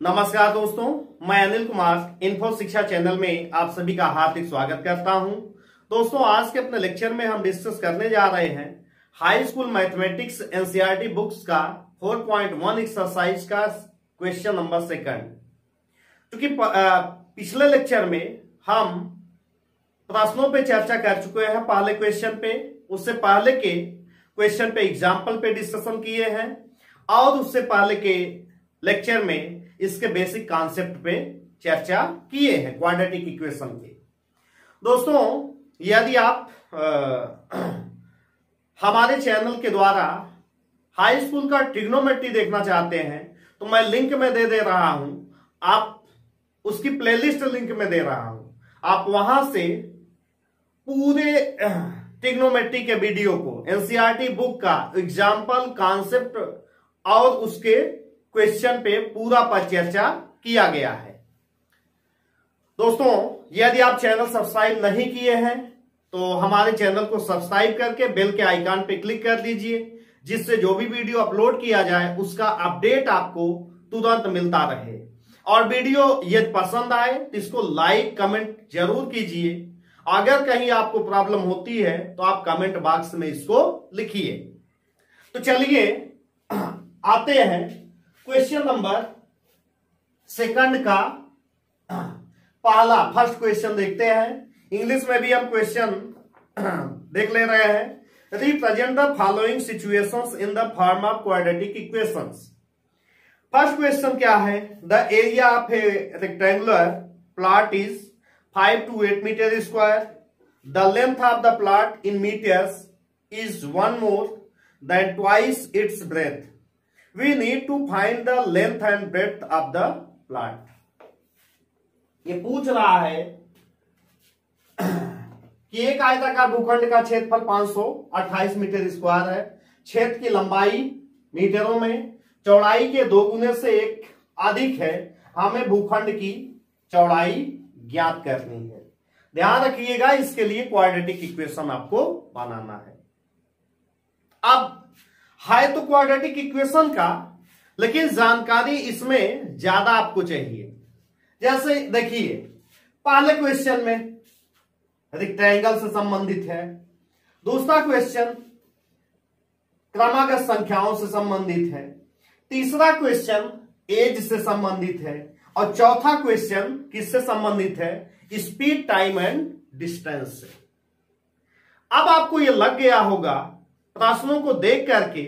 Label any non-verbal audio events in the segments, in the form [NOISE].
नमस्कार दोस्तों, मैं अनिल कुमार इन्फो शिक्षा चैनल में आप सभी का हार्दिक स्वागत करता हूँ। दोस्तों, आज के अपने लेक्चर में हम डिस्कस करने जा रहे हैं high school mathematics NCERT books का 4.1 एक्सरसाइज का क्वेश्चन नंबर सेकंड क्योंकि पिछले लेक्चर में हम प्रश्नों पे चर्चा कर चुके हैं पहले क्वेश्चन पे, उससे पहले के क्वेश्चन पे एग्ज़ाम्पल पे डिस्कशन किए हैं, और उससे पहले के लेक्चर में इसके बेसिक कॉन्सेप्ट पे चर्चा किए हैं क्वाड्रेटिक इक्वेशन के। दोस्तों यदि आप आ, हमारे चैनल के द्वारा हाई स्कूल का ट्रिग्नोमेट्री देखना चाहते हैं तो मैं लिंक में दे दे रहा हूँ। आप उसकी प्लेलिस्ट लिंक में दे रहा हूँ। आप वहाँ से पूरे ट्रिग्नोमेट्री के वीडियो को एनसीईआरटी बुक का एग्ज़ाम्पल कॉन्सेप्ट और उसके क्वेश्चन पे पूरा परिचर्चा किया गया है। दोस्तों, यदि आप चैनल सब्सक्राइब नहीं किए हैं तो हमारे चैनल को सब्सक्राइब करके बेल के आइकन पे क्लिक कर दीजिए, जिससे जो भी वीडियो अपलोड किया जाए, उसका अपडेट आपको तुरंत मिलता रहे। और वीडियो यदि पसंद आए तो इसको लाइक, कमेंट ज़रूर कीजिए। अगर कहीं आपको प्रॉब्लम होती है तो आप कमेंट बॉक्स में इसको लिखिए। तो चलिए, [CLEARS THROAT] आते हैं। क्वेश्चन नंबर सेकंड का, पहला फ़र्स्ट क्वेश्चन देखते हैं। इंग्लिश में भी हम क्वेश्चन देख ले रहे हैं। Represent the following situations in the form of quadratic equations first question क्या है? The area of a rectangular plot is 5 two 8 metre square the length of the plot in meters is one more than twice its breadth. We need to find the length and breadth of the plot ये पूछ रहा है कि एक आयताकार भूखंड का क्षेत्रफल 528 मीटर स्क्वायर है। क्षेत्र की लंबाई मीटरों में, चौड़ाई के दो गुने से एक अधिक है। हमें भूखंड की चौड़ाई ज्ञात करनी है। ध्यान रखिएगा, इसके लिए क्वाड्रेटिक इक्वेशन आपको बनाना है। अब है तो क्वाड्रेटिक इक्वेशन का, लेकिन जानकारी इसमें ज़्यादा आपको चाहिए। जैसे देखिए, पहले क्वेश्चन में रिक्टेंगल से संबंधित है, दूसरा क्वेश्चन क्रमागत संख्याओं से संबंधित है, तीसरा क्वेश्चन एज से संबंधित है, और चौथा क्वेश्चन किससे संबंधित है? स्पीड टाइम एंड डिस्टेंस से। अब आपको यह लग गया होगा प्रश्नों को देख करके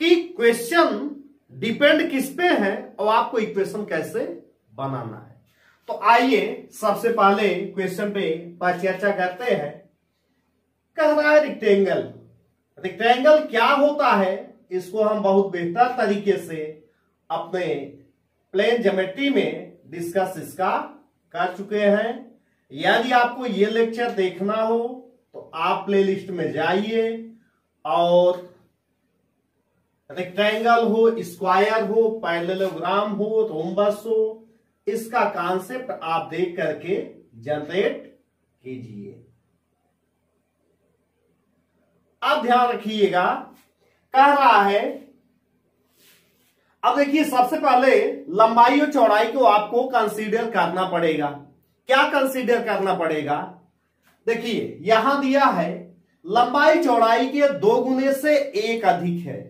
कि क्वेश्चन डिपेंड किस पे है और आपको इक्वेशन कैसे बनाना है। तो आइए सबसे पहले क्वेश्चन पे चर्चा करते हैं। कह रहा है रिक्टेंगल रिक्टेंगल क्या होता है? इसको हम बहुत बेहतर तरीके से अपने प्लेन ज्योमेट्री में डिस्कस इसका कर चुके हैं। यदि आपको ये लेक्चर देखना हो तो आप प्लेलिस्ट में जाइए। और रेक्टेंगल हो स्क्वायर हो पैरेललोग्राम हो रोम्बस हो, इसका कॉन्सेप्ट आप देख करके जनरेट कीजिए। अब ध्यान रखिएगा, कह रहा है, अब देखिए सबसे पहले लंबाई और चौड़ाई को आपको कंसीडर करना पड़ेगा। क्या कंसीडर करना पड़ेगा? देखिए, यहाँ दिया है लंबाई चौड़ाई के दो गुने से एक अधिक है।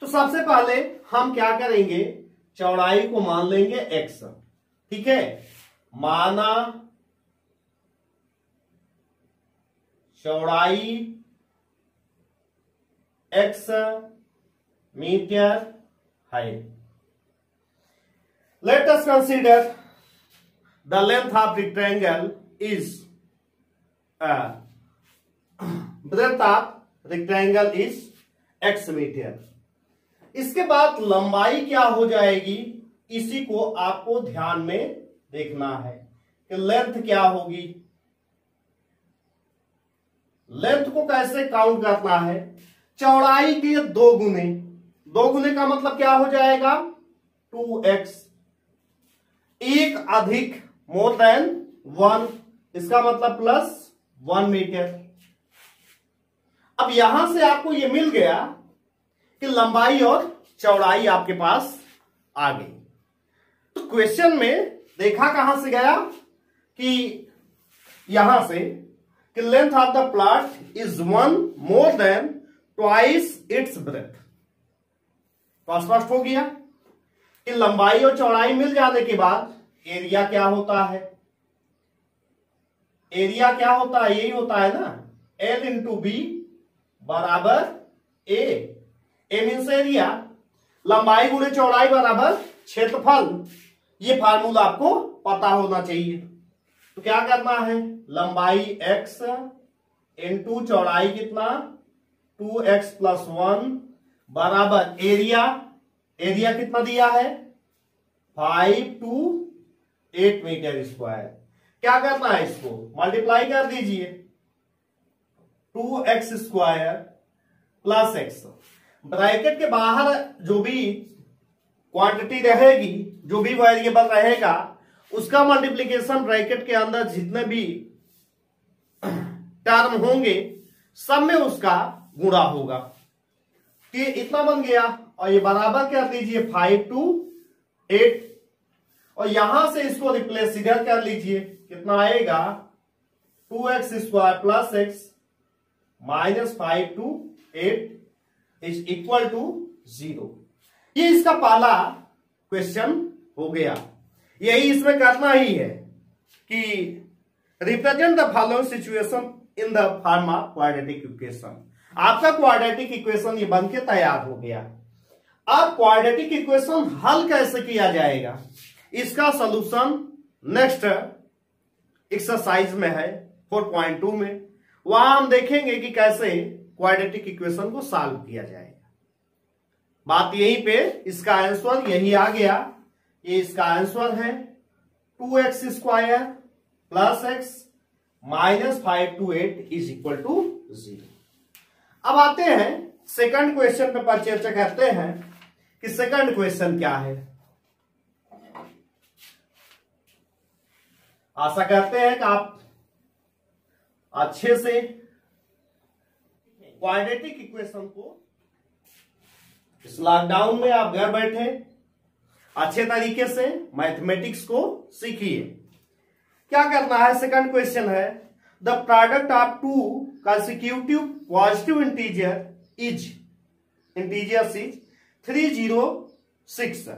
तो सबसे पहले हम क्या करेंगे? चौड़ाई को मान लेंगे एक्स ठीक है? माना चौड़ाई x metre height. Let us consider the length of rectangle uh, breadth of rectangle is x meter. इसके बाद लंबाई क्या हो जाएगी? इसी को आपको ध्यान में देखना है कि लेंथ क्या होगी। लेंथ को कैसे काउंट करना है? चौड़ाई के दो गुने। दो गुने का मतलब क्या हो जाएगा? टू एक्स एक अधिक मोर देन वन इसका मतलब प्लस वन मीटर अब यहाँ से आपको यह मिल गया कि लंबाई और चौड़ाई आपके पास आ गई। तो क्वेश्चन में देखा कहाँ से गया कि यहाँ से कि length of the plot is one more than twice its breadth तो स्पष्ट हो गया कि लंबाई और चौड़ाई मिल जाने के बाद एरिया क्या होता है? एरिया क्या होता है? यही होता है ना? एल इंटू बी बराबर ए ए मीन्स एरिया लंबाई गुणे चौड़ाई बराबर क्षेत्रफल। ये फार्मूला आपको पता होना चाहिए। तो क्या करना है? लंबाई x इंटू चौड़ाई कितना? टू एक्स प्लस वन बराबर एरिया एरिया कितना दिया है? Five two eight metre square क्या करना है इसको? मल्टीप्लाई कर दीजिए। Two x square plus x bracket के बाहर जो भी क्वांटिटी रहेगी, जो भी वेरिएबल रहेगा, उसका मल्टीप्लीकेशन ब्रैकेट के अंदर जितने भी टर्म होंगे, सब में उसका गुणा होगा। कि इतना बन गया, और ये बराबर कर दीजिए फाइव टू एट और यहाँ से इसको रिप्लेस इधर कर लीजिए, कितना आएगा? Two x square plus x minus five two eight is equal to zero. ये इसका पहला क्वेश्चन हो गया। यही इसमें करना ही है कि represent the following situation in the form of quadratic equation आपका क्वाड्रेटिक इक्वेशन ये बन के तैयार हो गया। अब क्वाड्रेटिक इक्वेशन हल कैसे किया जाएगा? इसका सोल्यूशन नेक्स्ट एक्सरसाइज में है 4.2 में। वहाँ हम देखेंगे कि कैसे क्वाड्रेटिक इक्वेशन को सॉल्व किया जाएगा। बात यहीं पे, इसका आंसर यही आ गया। ये इसका आंसर है two x square plus x minus five two eight is equal to zero अब आते हैं सेकंड क्वेश्चन पे पर चर्चा करते हैं कि सेकंड क्वेश्चन क्या है। आशा करते हैं कि आप अच्छे से क्वाड्रेटिक इक्वेशन को इस लॉकडाउन में आप घर बैठे अच्छे तरीके से मैथमेटिक्स को सीखिए। क्या करना है? सेकंड क्वेश्चन है। The product of two consecutive positive integer is integer is three zero six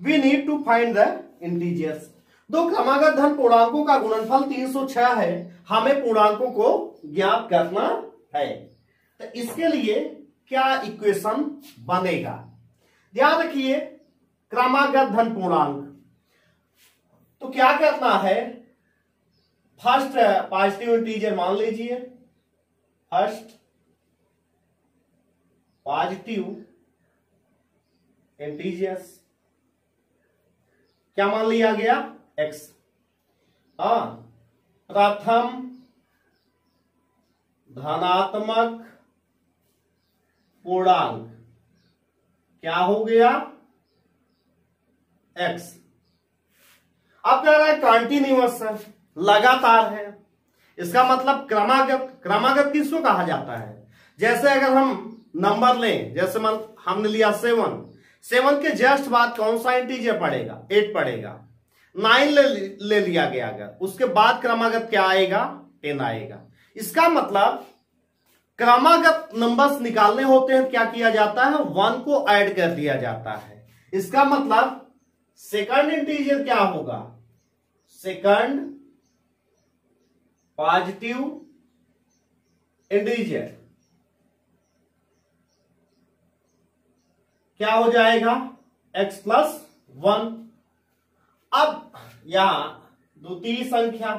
we need to find the integers दो क्रमागत धन पूर्णांकों का गुणनफल 306 है। हमें पूर्णांकों को ज्ञात करना है। तो इसके लिए क्या इक्वेशन बनेगा? ध्यान रखिए, क्रमागत धन पूर्णांक। तो क्या करना है? फ़र्स्ट पॉजिटिव इंटीजर मान लीजिए। फ़र्स्ट पॉजिटिव इंटीजर्स क्या मान लिया गया? एक्स हाँ प्रथम धनात्मक पूर्णांक। क्या हो गया? एक्स अब कह रहा है कंटिन्यूअस है, लगातार है। इसका मतलब क्रमागत क्रमागत किसको कहा जाता है? जैसे अगर हम नंबर लें, जैसे मन, हमने लिया सेवन। सेवन के जस्ट बाद कौन सा इंटीजर पड़ेगा एट पड़ेगा नाइन ले, ले लिया गया अगर। उसके बाद क्रमागत क्या आएगा? टेन आएगा। इसका मतलब क्रमागत नंबर्स निकालने होते हैं क्या किया जाता है? वन को ऐड कर दिया जाता है। इसका मतलब सेकंड इंटीजर क्या होगा? सेकंड पॉजिटिव इंटीजर क्या हो जाएगा? x प्लस वन अब यहाँ द्वितीय संख्या,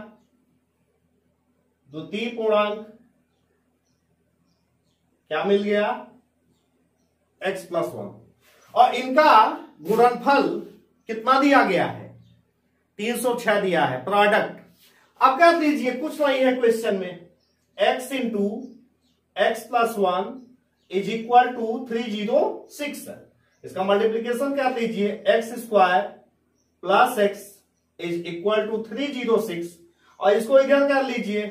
द्वितीय पूर्णांक, क्या मिल गया? X प्लस वन और इनका गुणनफल कितना दिया गया है? 306 दिया है प्रोडक्ट अब कर दीजिए, कुछ नहीं है क्वेश्चन में। X into x plus one is equal to three zero six इसका मल्टीप्लीकेशन कर लीजिए x square plus x is equal to three zero six. और इसको इधर कर लीजिए,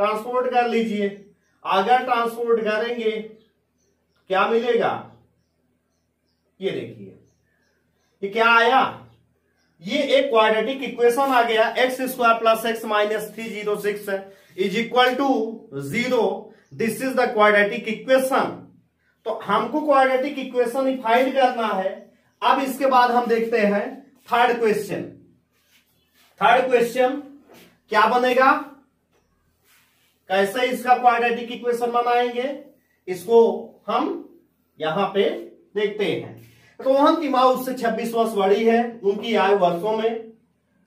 ट्रांसपोर्ट कर लीजिए। अगर ट्रांसपोर्ट करेंगे, क्या मिलेगा? ये देखिए, ये क्या आया? ये एक क्वाड्रेटिक इक्वेशन आ गया। X square plus x minus three zero six is equal to zero this is the quadratic equation तो हमको क्वाड्रेटिक इक्वेशन फाइंड करना है। अब इसके बाद हम देखते हैं। थर्ड क्वेश्चन थर्ड क्वेश्चन क्या बनेगा? कैसे इसका क्वाड्रेटिक इक्वेशन बनाएँगे? इसको हम यहाँ पे देखते हैं। रोहन की माँ उससे 26 वर्ष बड़ी है, उनकी आयु वर्षों में।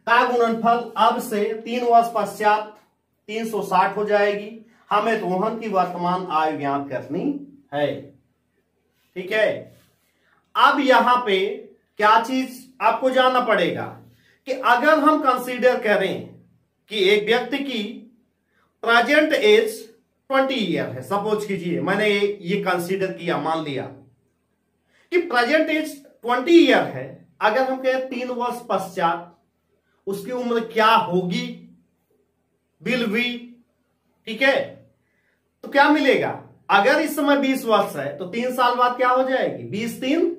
का गुणनफल अब से तीन वर्ष पश्चात 360 हो जाएगी। हमें रोहन की वर्तमान आयु ज्ञात करनी है। ठीक है? अब यहाँ पे क्या चीज़ आपको जानना पड़ेगा कि अगर हम कंसीडर करें कि एक व्यक्ति की प्रेजेंट एज 20 ईयर है सपोज़ कीजिए, मैंने ये कंसीडर किया, मान लिया कि प्रेजेंट एज 20 ईयर है, अगर हम कहें तीन वर्ष पश्चात उसकी उम्र क्या होगी विल वी ठीक है? तो क्या मिलेगा? अगर इस समय 20 वर्ष है तो तीन साल बाद क्या हो जाएगी? 20 तीन,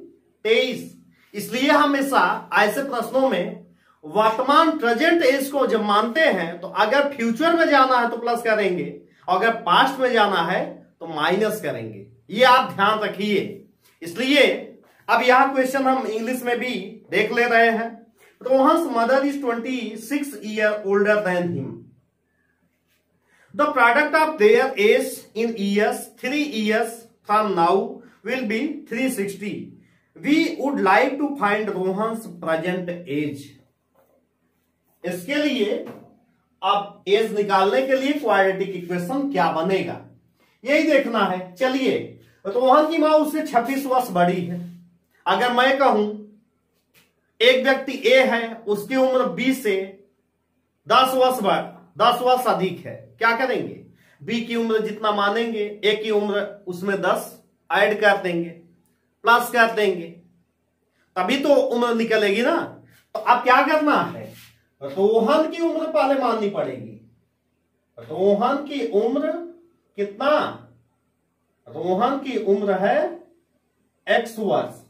तेईस। इसलिए हमेशा ऐसे प्रश्नों में वर्तमान प्रेजेंट एज को जब मानते हैं तो अगर फ्यूचर में जाना है तो प्लस करेंगे और अगर पास्ट में जाना है तो माइनस करेंगे। ये आप ध्यान रखिए। इसलिए अब यह क्वेश्चन हम इंग्लिश में भी देख ले रहे हैं। Rohan's mother is twenty six year older than him the product of their age in years three years from now will be three sixty we would like to find Rohan's present age इसके लिए अब as निकालने के लिए quadratic equation क्या बनेगा? यही देखना है। चलिए तो वहाँ की माँ उससे 26 वर्ष बड़ी है। अगर मैं कहूँ, एक व्यक्ति ए है, उसकी उम्र 20 से 10 वर्ष दस वर्ष अधिक है। क्या करेंगे? बी की उम्र जितना मानेंगे ए की उम्र उसमें 10 ऐड कर देंगे। प्लस कर देंगे। तभी तो उम्र निकलेगी ना। तो अब क्या करना है? रोहन की उम्र पहले माननी पड़ेगी। रोहन की उम्र कितना? रोहन की उम्र है एक्स वर्ष।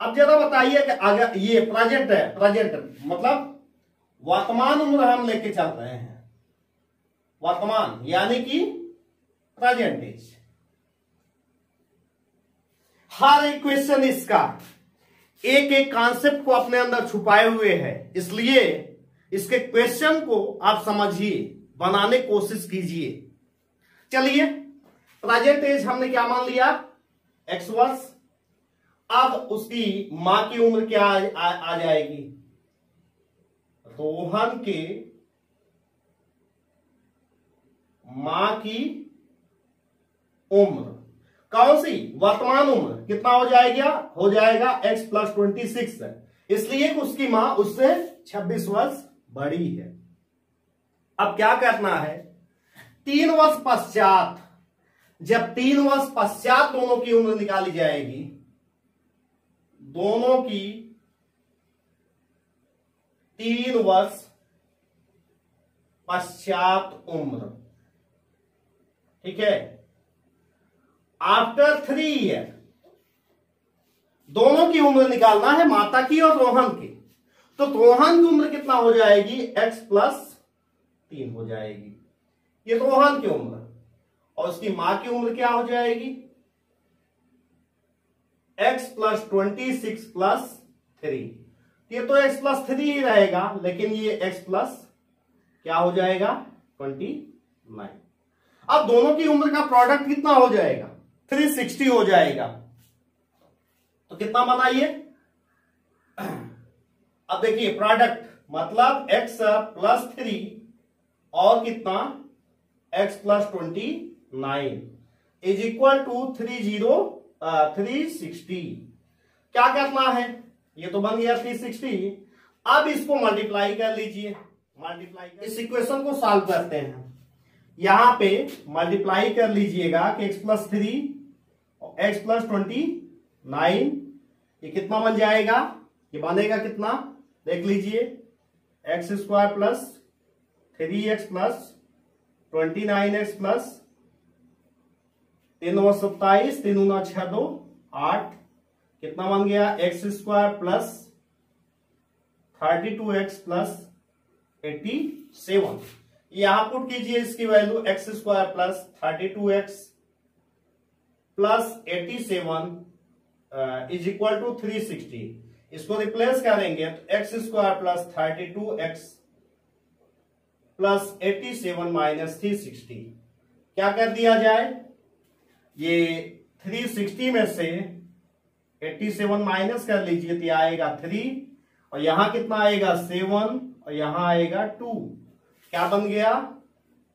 अब जरा बताइए कि अगर ये प्रेजेंट है प्रेजेंट मतलब वर्तमान उम्र हम लेके चल रहे हैं। वर्तमान, यानी कि प्रेजेंट एज हर एक क्वेश्चन इसका। एक एक कॉन्सेप्ट को अपने अंदर छुपाए हुए है। इसलिए इसके क्वेश्चन को आप समझिए बनाने कोशिश कीजिए। चलिए प्रेजेंट एज हमने क्या मान लिया? एक्स वर्ष। अब उसकी माँ की उम्र क्या आ, आ, आ जाएगी? रोहन के माँ की उम्र। कौन सी? वर्तमान उम्र। कितना हो जाएगा? हो जाएगा एक्स प्लस ट्वेंटी सिक्स इसलिए उसकी माँ उससे छब्बीस वर्ष बड़ी है। अब क्या करना है? तीन वर्ष पश्चात, जब तीन वर्ष पश्चात दोनों की उम्र निकाली जाएगी, दोनों की तीन वर्ष पश्चात उम्र। ठीक है? आफ्टर थ्री ईयर दोनों की उम्र निकालना है माता की और रोहन की। तो रोहन की उम्र कितना हो जाएगी? एक्स प्लस तीन हो जाएगी। ये रोहन की उम्र। और उसकी माँ की उम्र क्या हो जाएगी? X plus twenty six plus three ये तो एक्स प्लस थ्री ही रहेगा, लेकिन ये एक्स प्लस क्या हो जाएगा? ट्वेंटी नाइन अब दोनों की उम्र का प्रोडक्ट कितना हो जाएगा? थ्री सिक्सटी हो जाएगा। तो कितना बनाइए? अब देखिए प्रोडक्ट मतलब x प्लस थ्री और कितना? X plus twenty nine is equal to three zero three sixty क्या करना है? ये तो बन गया थ्री सिक्सटी अब इसको मल्टीप्लाई कर लीजिए। मल्टीप्लाई इस इक्वेशन को सॉल्व करते हैं। यहाँ पे मल्टीप्लाई कर लीजिएगा कि x plus three x plus twenty nine ये कितना बन जाएगा? ये बनेगा कितना? देख लीजिए x square plus three x plus twenty nine x plus तीन नौ सत्ताईस, तीन नौ छह दो, आठ। कितना बन गया? X square plus thirty two x plus eighty seven यहाँ पुट कीजिए इसकी value x square plus thirty two x plus eighty seven is equal to three sixty इसको रिप्लेस करेंगे तो x square plus thirty two x plus eighty seven minus three sixty क्या कर दिया जाए? ये थ्री सिक्सटी में से एट्टी सेवन माइनस कर लीजिए तो आएगा थ्री और यहाँ कितना आएगा? सेवन और यहाँ आएगा टू क्या बन गया?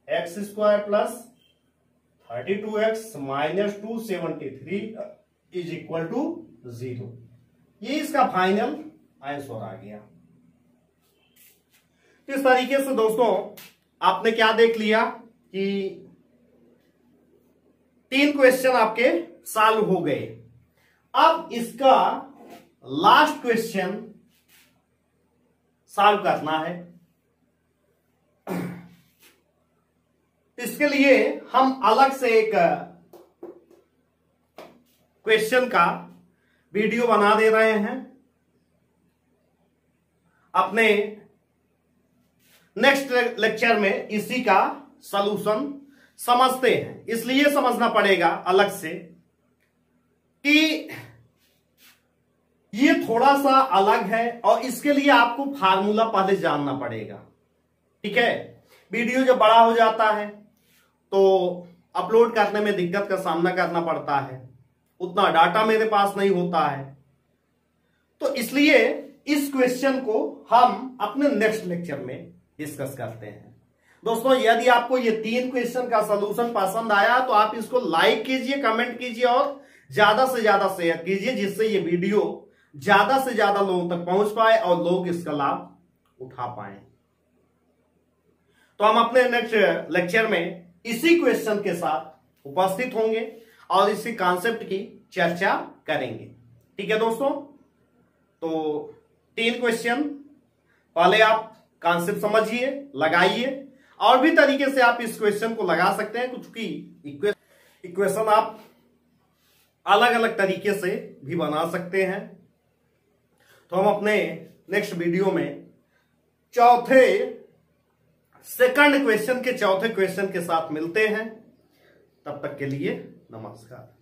X square plus thirty two x minus two seventy three is equal to zero. इसका फाइनल आंसर आ गया। इस तरीके से दोस्तों, आपने क्या देख लिया कि तीन क्वेश्चन आपके सॉल्व हो गए। अब इसका लास्ट क्वेश्चन सॉल्व करना है। इसके लिए हम अलग से एक क्वेश्चन का वीडियो बना दे रहे हैं। अपने नेक्स्ट लेक्चर में इसी का सलूशन समझते हैं। इसलिए समझना पड़ेगा अलग से कि ये थोड़ा सा अलग है और इसके लिए आपको फार्मूला पहले जानना पड़ेगा। ठीक है? वीडियो जब बड़ा हो जाता है तो अपलोड करने में दिक्कत का सामना करना पड़ता है। उतना डाटा मेरे पास नहीं होता है। तो इसलिए इस क्वेश्चन को हम अपने नेक्स्ट लेक्चर में डिस्कस करते हैं। दोस्तों, यदि आपको ये तीन क्वेश्चन का सोल्यूशन पसंद आया तो आप इसको लाइक कीजिए कमेंट कीजिए और ज़्यादा से ज़्यादा शेयर कीजिए, जिससे ये वीडियो ज़्यादा से ज़्यादा लोगों तक पहुँच पाए और लोग इसका लाभ उठा पाए। तो हम अपने नेक्स्ट लेक्चर में इसी क्वेश्चन के साथ उपस्थित होंगे और इसी कॉन्सेप्ट की चर्चा करेंगे। ठीक है दोस्तों? तो तीन क्वेश्चन पहले आप कॉन्सेप्ट समझिए, लगाइए और भी तरीके से आप इस क्वेश्चन को लगा सकते हैं। कुछ की इक्वेशन आप अलग अलग तरीके से भी बना सकते हैं। तो हम अपने नेक्स्ट वीडियो में चौथे सेकंड क्वेश्चन के चौथे क्वेश्चन के साथ मिलते हैं। तब तक के लिए नमस्कार।